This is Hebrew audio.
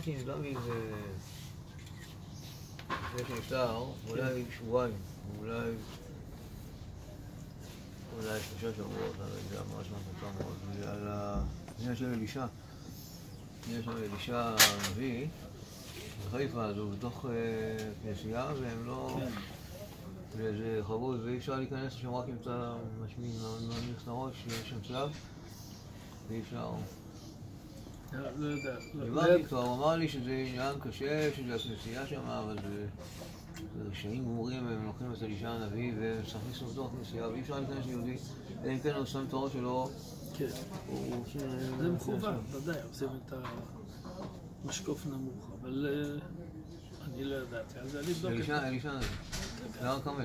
אמרתי עם דוד אה, לפני שנפטר, אולי שבועיים, אולי... אולי שלושה שבועות, אבל זה היה ממש ממש קצר מאוד, בגלל העניין של אלישע. העניין של אלישע הנביא, בחיפה, אז הוא בתוך אה, כנסייה, והם לא... כן. וזה חבוד, ואי אפשר להיכנס לשם רק אם אתה משמין, לא לא נכנס לראש, יש שם צלב, ואי אפשר... לא יודע. לא- דיברתי איתו, הוא אמר לי שזה עניין קשה, שזה הכנסייה שם, אבל זה... רשעים גמורים, הם לוקחים את אלישע הנביא ומשחקים אותו בכנסייה, ואי אפשר להיכנס ליהודי, אלא אם כן הוא שם את הראש שלו, כן. זה מכוון, ודאי, עושים את המשקוף נמוך, אבל אה, אני לא ידעתי, אז אני אבדוק את זה. אלישע, הנביא, זה הר כרמל.